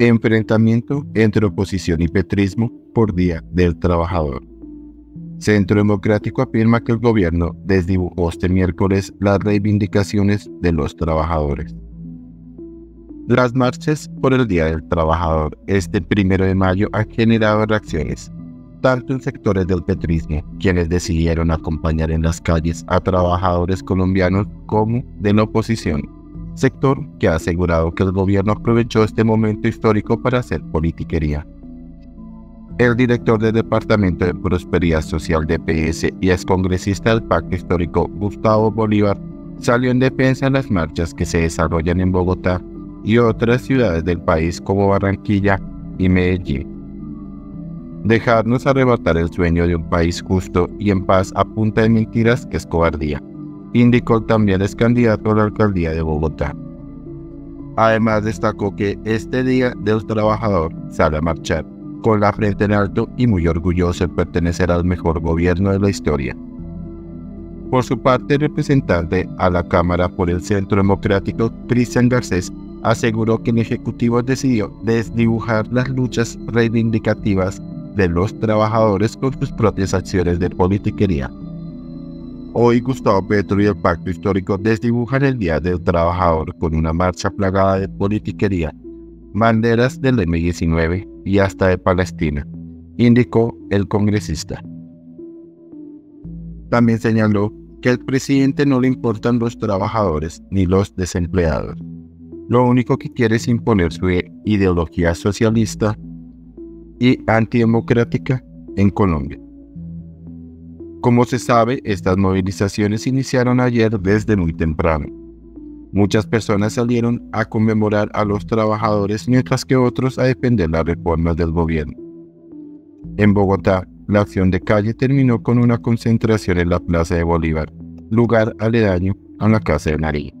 Enfrentamiento entre oposición y petrismo por Día del Trabajador. Centro Democrático afirma que el gobierno desdibujó este miércoles las reivindicaciones de los trabajadores. Las marchas por el Día del Trabajador este primero de mayo han generado reacciones, tanto en sectores del petrismo, quienes decidieron acompañar en las calles a trabajadores colombianos, como de la oposición, sector que ha asegurado que el gobierno aprovechó este momento histórico para hacer politiquería. El director del Departamento de Prosperidad Social de PS y excongresista del Pacto Histórico, Gustavo Bolívar, salió en defensa de las marchas que se desarrollan en Bogotá y otras ciudades del país como Barranquilla y Medellín. Dejarnos arrebatar el sueño de un país justo y en paz a punta de mentiras que es cobardía, indicó también el candidato a la alcaldía de Bogotá. Además destacó que este Día del Trabajador sale a marchar con la frente en alto y muy orgulloso de pertenecer al mejor gobierno de la historia. Por su parte, representante a la Cámara por el Centro Democrático, Cristian Garcés, aseguró que el Ejecutivo decidió desdibujar las luchas reivindicativas de los trabajadores con sus propias acciones de politiquería. Hoy Gustavo Petro y el Pacto Histórico desdibujan el Día del Trabajador con una marcha plagada de politiquería banderas del M-19 y hasta de Palestina, indicó el congresista. También señaló que al presidente no le importan los trabajadores ni los desempleados. Lo único que quiere es imponer su ideología socialista y antidemocrática en Colombia. Como se sabe, estas movilizaciones iniciaron ayer desde muy temprano Muchas personas salieron a conmemorar a los trabajadores mientras que otros a defender las reformas del gobierno. En Bogotá, la acción de calle terminó con una concentración en la Plaza de Bolívar, lugar aledaño a la Casa de Nariz.